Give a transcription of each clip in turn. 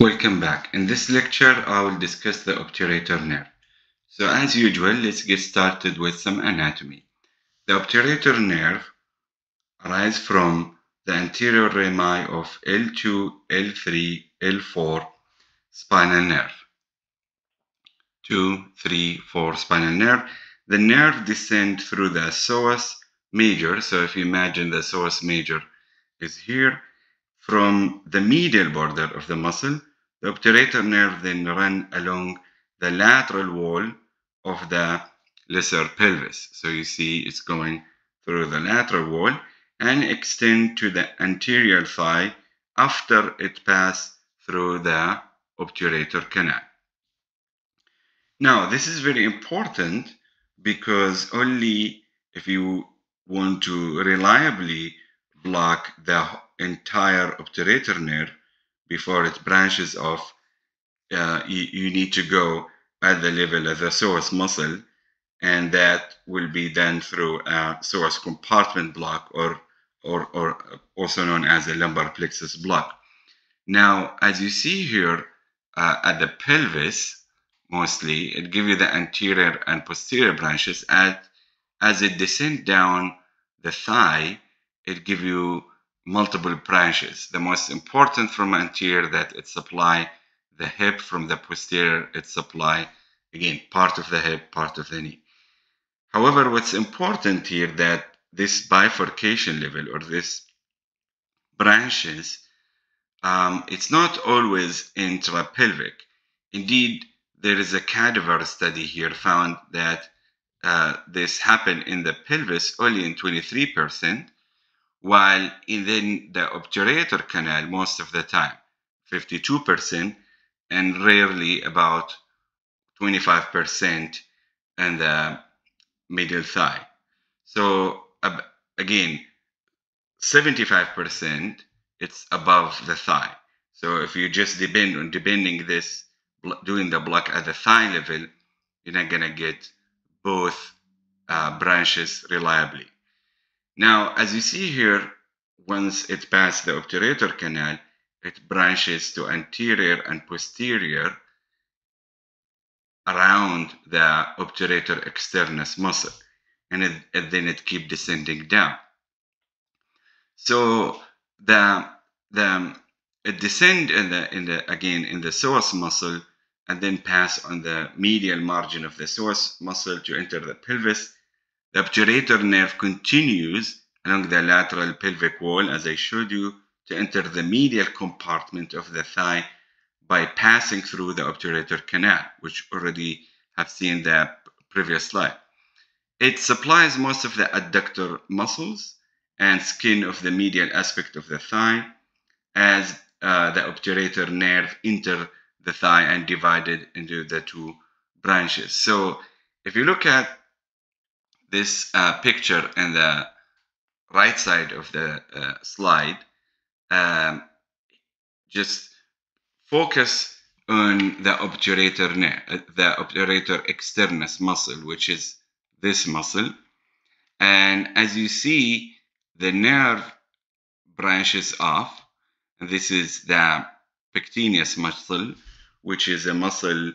Welcome back. In this lecture, I will discuss the obturator nerve. So as usual, let's get started with some anatomy. The obturator nerve arises from the anterior rami of L2, L3, L4 spinal nerve. 2, 3, 4 spinal nerve. The nerve descends through the psoas major. So if you imagine the psoas major is here, from the medial border of the muscle, the obturator nerve then run along the lateral wall of the lesser pelvis. So you see it's going through the lateral wall and extend to the anterior thigh after it pass through the obturator canal. Now, this is very important because only if you want to reliably block the entire obturator nerve before it branches off, uh, you, you, need to go at the level of the psoas muscle, and that will be done through a psoas compartment block, or, or, or also known as a lumbar plexus block. Now, as you see here uh, at the pelvis, mostly, it gives you the anterior and posterior branches. At, as it descends down the thigh, it gives you multiple branches. The most important from anterior that it supply the hip from the posterior it supply again part of the hip, part of the knee. However, what's important here that this bifurcation level or this branches, um, it's not always intrapelvic. Indeed, there is a cadaver study here found that uh, this happened in the pelvis only in 23%, while in the, obturator canal most of the time 52% and rarely about 25% in the middle thigh. So again 75% it's above the thigh. So if you just depend on depending this doing the block at the thigh level you're not gonna get both uh, branches reliably now, as you see here, once it passes the obturator canal, it branches to anterior and posterior around the obturator externus muscle, and, it, and then it keeps descending down. So the the it descend in the in the again in the psoas muscle and then pass on the medial margin of the psoas muscle to enter the pelvis the obturator nerve continues along the lateral pelvic wall, as I showed you, to enter the medial compartment of the thigh by passing through the obturator canal, which already have seen the previous slide. It supplies most of the adductor muscles and skin of the medial aspect of the thigh as uh, the obturator nerve enter the thigh and divided into the two branches. So if you look at this uh, picture in the right side of the uh, slide, um, just focus on the obturator, uh, the obturator externus muscle, which is this muscle. And as you see, the nerve branches off. This is the pectineus muscle, which is a muscle,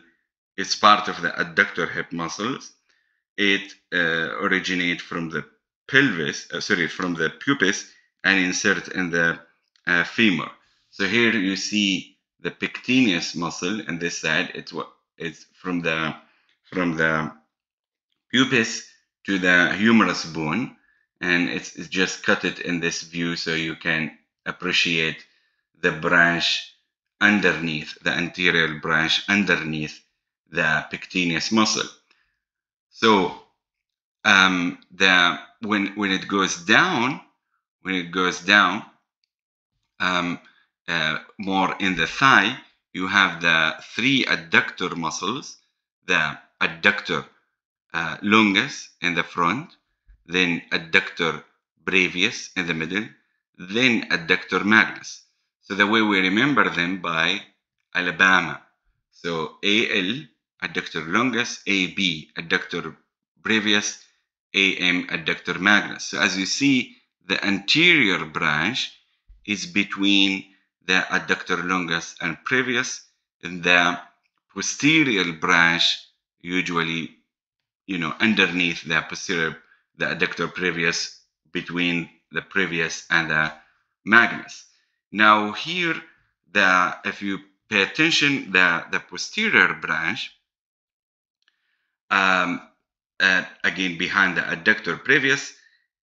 it's part of the adductor hip muscles it uh, originate from the pelvis, uh, sorry, from the pubis and insert in the uh, femur. So here you see the pectineus muscle and this side. It's it's from the from the pubis to the humerus bone, and it's, it's just cut it in this view so you can appreciate the branch underneath the anterior branch underneath the pectineus muscle. So um, the when when it goes down, when it goes down, um, uh, more in the thigh, you have the three adductor muscles, the adductor uh, longus in the front, then adductor brevis in the middle, then adductor magnus. So the way we remember them by Alabama. So AL adductor longus, AB adductor brevis, AM adductor magnus. So as you see, the anterior branch is between the adductor longus and brevis. and the posterior branch, usually, you know, underneath the posterior, the adductor brevis, between the brevis and the magnus. Now here, the if you pay attention, the, the posterior branch, um, uh, again behind the adductor brevis,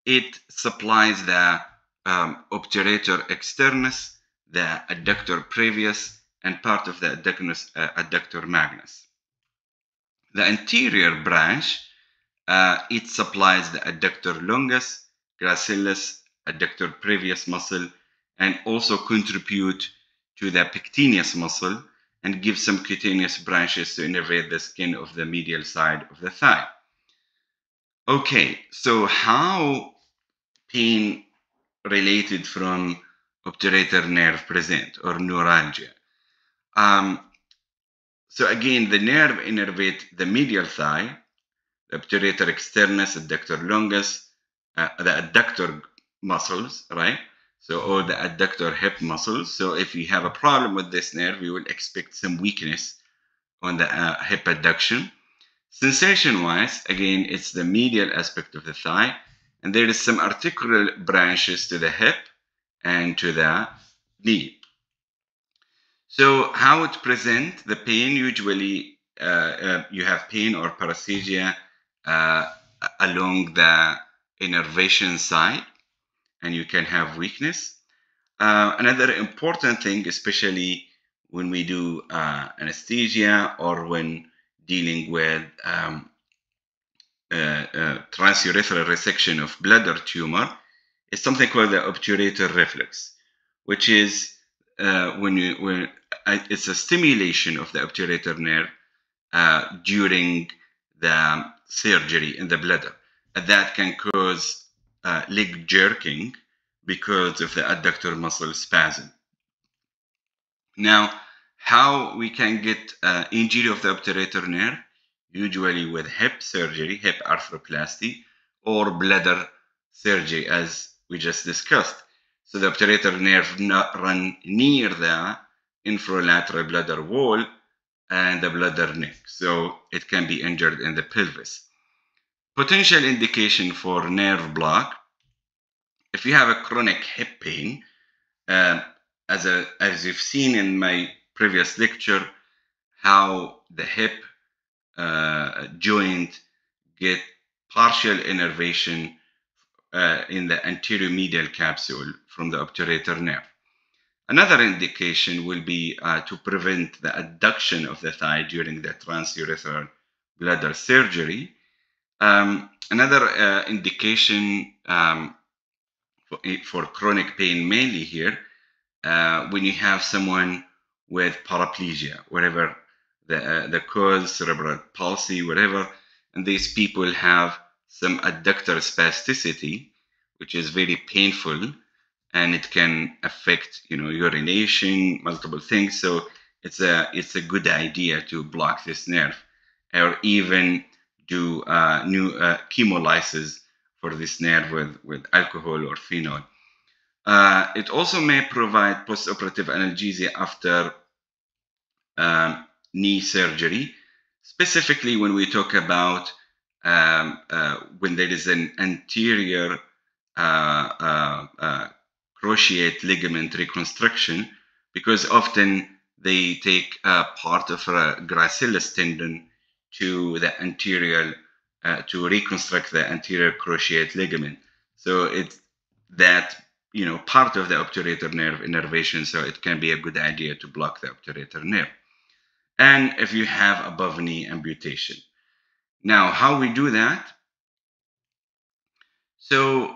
it supplies the um, obturator externus, the adductor brevis, and part of the adductor, uh, adductor magnus. The anterior branch, uh, it supplies the adductor longus, gracilis, adductor brevis muscle, and also contribute to the pectineus muscle and give some cutaneous branches to innervate the skin of the medial side of the thigh. Okay, so how pain related from obturator nerve present or neuralgia? Um, so again, the nerve innervate the medial thigh, the obturator externus, adductor longus, uh, the adductor muscles, right? So all the adductor hip muscles. So if you have a problem with this nerve, you will expect some weakness on the uh, hip adduction. Sensation-wise, again, it's the medial aspect of the thigh, and there is some articular branches to the hip and to the knee. So how it present the pain? Usually, uh, uh, you have pain or paresthesia uh, along the innervation side and you can have weakness. Uh, another important thing, especially when we do uh, anesthesia or when dealing with um, uh, uh transurethral resection of bladder tumor, is something called the obturator reflex, which is uh, when you when uh, it's a stimulation of the obturator nerve during the surgery in the bladder, and that can cause uh, leg jerking because of the adductor muscle spasm. Now, how we can get uh, injury of the obturator nerve? Usually with hip surgery, hip arthroplasty, or bladder surgery, as we just discussed. So the obturator nerve run near the infralateral bladder wall and the bladder neck. So it can be injured in the pelvis. Potential indication for nerve block. If you have a chronic hip pain, uh, as, a, as you've seen in my previous lecture, how the hip uh, joint get partial innervation uh, in the anterior medial capsule from the obturator nerve. Another indication will be uh, to prevent the adduction of the thigh during the transurethral bladder surgery um, another uh, indication um, for, for, chronic pain, mainly here, uh, when you have someone with paraplegia, whatever the, uh, the cause, cerebral palsy, whatever, and these people have some adductor spasticity, which is very painful, and it can affect, you know, urination, multiple things. So it's a it's a good idea to block this nerve, or even do uh, new uh, chemolysis for this nerve with, with alcohol or phenol. Uh, it also may provide postoperative analgesia after um, knee surgery, specifically when we talk about um, uh, when there is an anterior uh, uh, cruciate ligament reconstruction, because often they take part of a gracilis tendon to the anterior uh, to reconstruct the anterior cruciate ligament. So it's that you know part of the obturator nerve innervation. So it can be a good idea to block the obturator nerve. And if you have above knee amputation. Now, how we do that? So,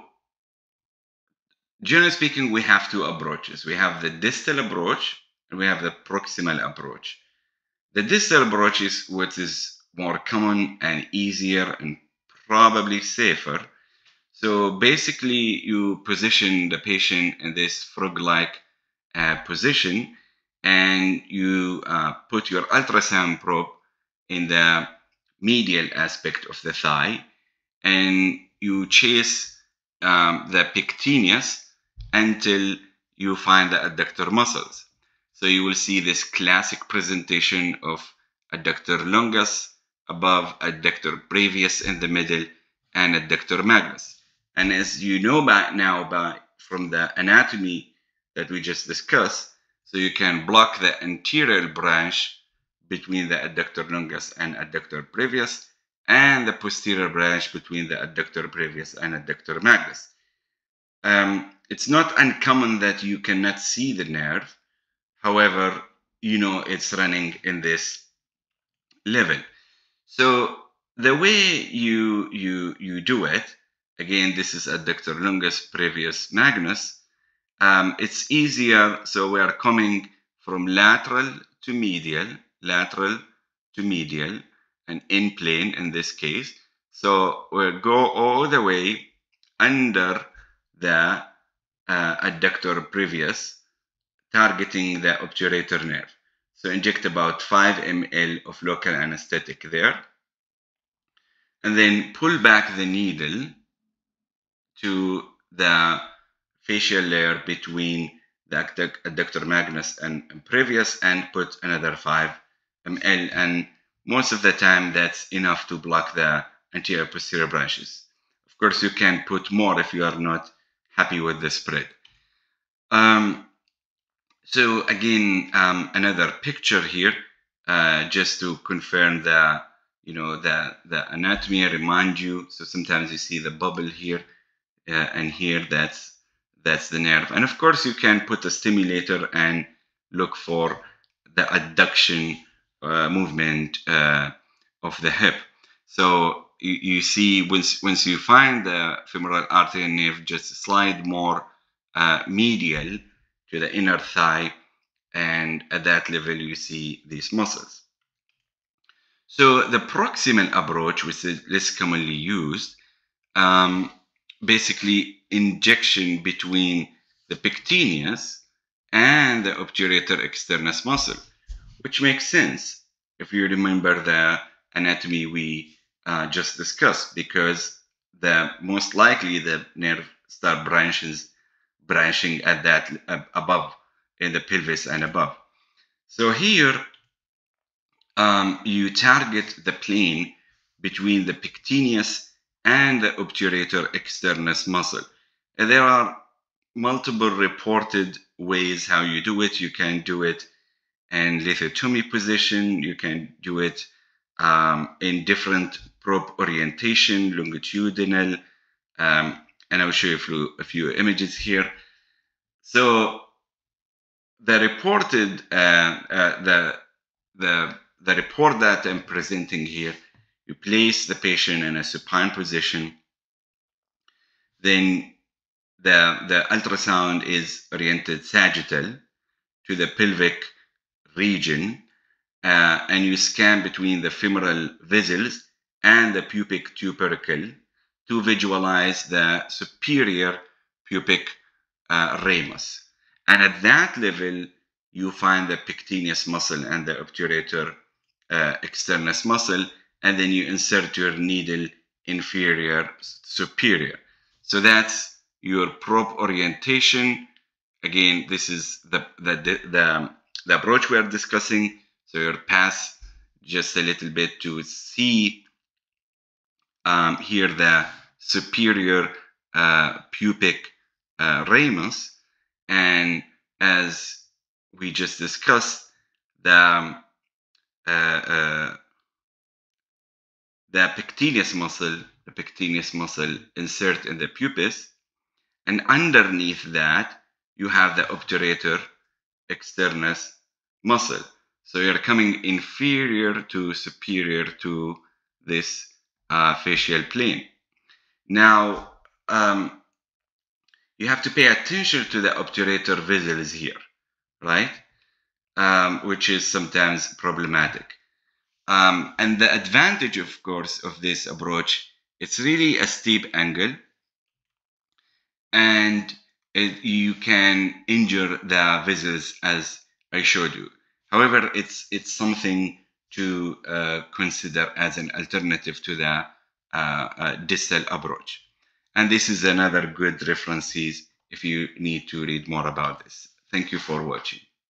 generally speaking, we have two approaches. We have the distal approach and we have the proximal approach. The distal approach is what is more common and easier and probably safer. So basically, you position the patient in this frog-like uh, position, and you uh, put your ultrasound probe in the medial aspect of the thigh, and you chase um, the pectineus until you find the adductor muscles. So you will see this classic presentation of adductor longus above, adductor brevis in the middle, and adductor magnus. And as you know by now by from the anatomy that we just discussed, so you can block the anterior branch between the adductor longus and adductor brevis, and the posterior branch between the adductor brevis and adductor magnus. Um, it's not uncommon that you cannot see the nerve. However, you know it's running in this level. So the way you you you do it, again, this is adductor longus brevis magnus. Um, it's easier. So we are coming from lateral to medial, lateral to medial, and in plane in this case. So we'll go all the way under the uh, adductor brevis, targeting the obturator nerve. So inject about 5 ml of local anesthetic there. And then pull back the needle to the fascial layer between the adductor magnus and brevis and put another 5 ml. And most of the time, that's enough to block the anterior posterior branches. Of course, you can put more if you are not happy with the spread. Um, so again, um, another picture here, uh, just to confirm the, you know, the, the anatomy, remind you. So sometimes you see the bubble here uh, and here, that's, that's the nerve. And of course you can put a stimulator and look for the adduction uh, movement uh, of the hip. So you, you see once, once you find the femoral artery and nerve, just slide more uh, medial to the inner thigh. And at that level, you see these muscles. So the proximal approach, which is less commonly used, um, basically injection between the pectineus and the obturator externus muscle, which makes sense if you remember the anatomy we uh, just discussed, because the most likely the nerve start branches branching at that uh, above in the pelvis and above. So here um, you target the plane between the pectineus and the obturator externus muscle. And there are multiple reported ways how you do it. You can do it in lithotomy position. You can do it um, in different probe orientation, longitudinal, um, and I will show you a few, a few images here. So the reported uh, uh, the the the report that I'm presenting here, you place the patient in a supine position. Then the the ultrasound is oriented sagittal to the pelvic region, uh, and you scan between the femoral vessels and the pubic tubercle to visualize the superior pubic uh, ramus. And at that level, you find the pectineus muscle and the obturator uh, externus muscle, and then you insert your needle inferior superior. So that's your probe orientation. Again, this is the, the, the, the, approach we are discussing. So your pass just a little bit to see um, here the superior uh, pubic uh, ramus. And as we just discussed, the, um, uh, the pectineus muscle, the pectineus muscle insert in the pubis, and underneath that, you have the obturator externus muscle. So you're coming inferior to superior to this uh, fascial plane. Now, um, you have to pay attention to the obturator vessels here, right? Um, which is sometimes problematic. Um, and the advantage, of course, of this approach, it's really a steep angle and it, you can injure the vessels as I showed you. However, it's it's something to uh, consider as an alternative to the Uh, uh, distal approach. And this is another good references if you need to read more about this. Thank you for watching.